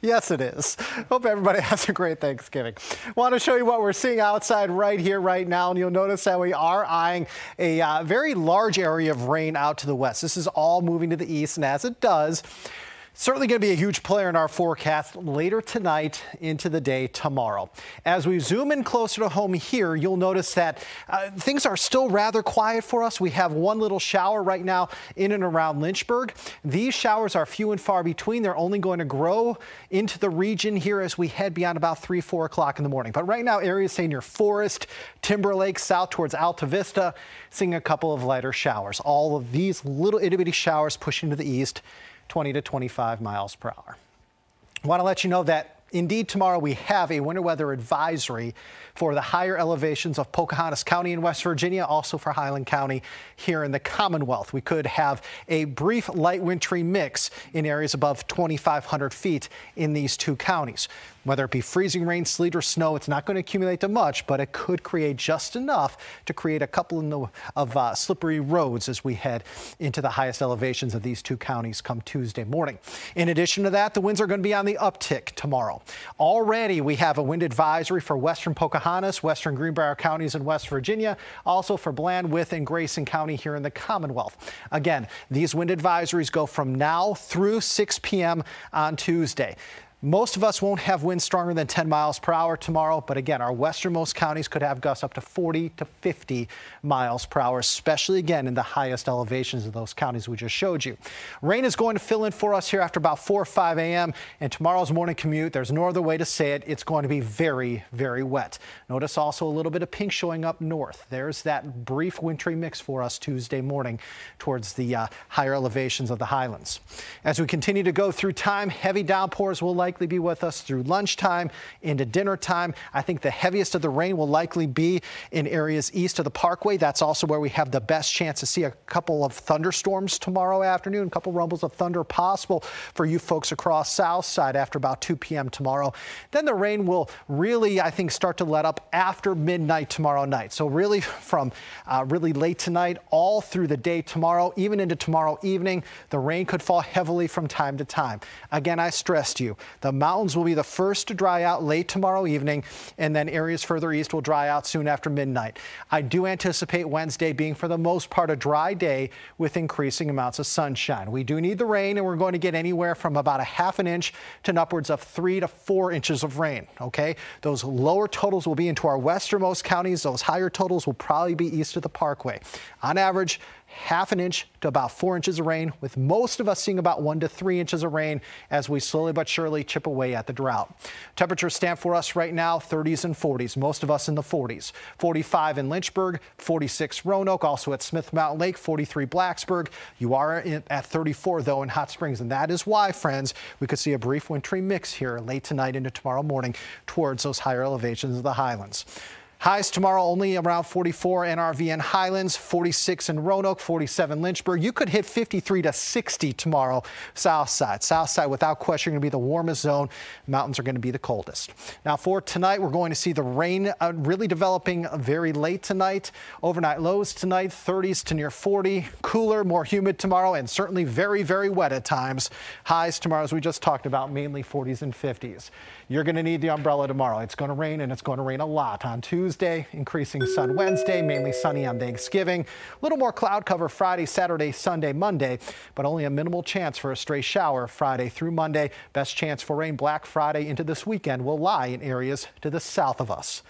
Yes, it is. Hope everybody has a great Thanksgiving. Want to show you what we're seeing outside right here, right now. And you'll notice that we are eyeing a uh, very large area of rain out to the west. This is all moving to the east. And as it does, Certainly going to be a huge player in our forecast later tonight into the day tomorrow. As we zoom in closer to home here, you'll notice that uh, things are still rather quiet for us. We have one little shower right now in and around Lynchburg. These showers are few and far between. They're only going to grow into the region here as we head beyond about 3, 4 o'clock in the morning. But right now, areas say near Forest, Timberlake, south towards Altavista, seeing a couple of lighter showers. All of these little itty bitty showers pushing to the east. 20 to 25 miles per hour. I want to let you know that Indeed, tomorrow we have a winter weather advisory for the higher elevations of Pocahontas County in West Virginia, also for Highland County here in the Commonwealth. We could have a brief light wintry mix in areas above 2,500 feet in these two counties. Whether it be freezing rain, sleet, or snow, it's not going to accumulate to much, but it could create just enough to create a couple of uh, slippery roads as we head into the highest elevations of these two counties come Tuesday morning. In addition to that, the winds are going to be on the uptick tomorrow. Already, we have a wind advisory for western Pocahontas, western Greenbrier counties in West Virginia, also for Bland, Wythe, and Grayson County here in the Commonwealth. Again, these wind advisories go from now through 6 p.m. on Tuesday. Most of us won't have winds stronger than 10 miles per hour tomorrow, but again, our westernmost counties could have gusts up to 40 to 50 miles per hour, especially again in the highest elevations of those counties we just showed you. Rain is going to fill in for us here after about 4 or 5 a.m. and tomorrow's morning commute. There's no other way to say it. It's going to be very, very wet. Notice also a little bit of pink showing up north. There's that brief wintry mix for us Tuesday morning towards the uh, higher elevations of the highlands. As we continue to go through time, heavy downpours will likely likely be with us through lunchtime into dinner time. I think the heaviest of the rain will likely be in areas east of the Parkway. That's also where we have the best chance to see a couple of thunderstorms tomorrow afternoon, a couple rumbles of thunder possible for you folks across south side after about 2 p.m. tomorrow. Then the rain will really, I think, start to let up after midnight tomorrow night. So really from uh, really late tonight all through the day tomorrow, even into tomorrow evening, the rain could fall heavily from time to time. Again, I stressed you, the mountains will be the first to dry out late tomorrow evening, and then areas further east will dry out soon after midnight. I do anticipate Wednesday being, for the most part, a dry day with increasing amounts of sunshine. We do need the rain, and we're going to get anywhere from about a half an inch to upwards of three to four inches of rain. Okay, those lower totals will be into our westernmost counties. Those higher totals will probably be east of the Parkway. On average, half an inch to about four inches of rain, with most of us seeing about one to three inches of rain as we slowly but surely chip away at the drought. Temperatures stand for us right now 30s and 40s, most of us in the 40s. 45 in Lynchburg, 46 Roanoke, also at Smith Mountain Lake, 43 Blacksburg. You are at 34 though in Hot Springs, and that is why, friends, we could see a brief wintry mix here late tonight into tomorrow morning towards those higher elevations of the highlands. Highs tomorrow only around 44 NRV and Highlands, 46 in Roanoke, 47 Lynchburg. You could hit 53 to 60 tomorrow south side. South side without question going to be the warmest zone. Mountains are going to be the coldest. Now for tonight, we're going to see the rain uh, really developing very late tonight. Overnight lows tonight, 30s to near 40. Cooler, more humid tomorrow and certainly very, very wet at times. Highs tomorrow, as we just talked about, mainly 40s and 50s. You're going to need the umbrella tomorrow. It's going to rain and it's going to rain a lot on Tuesday, increasing sun Wednesday, mainly sunny on Thanksgiving. A little more cloud cover Friday, Saturday, Sunday, Monday, but only a minimal chance for a stray shower Friday through Monday. Best chance for rain Black Friday into this weekend will lie in areas to the south of us.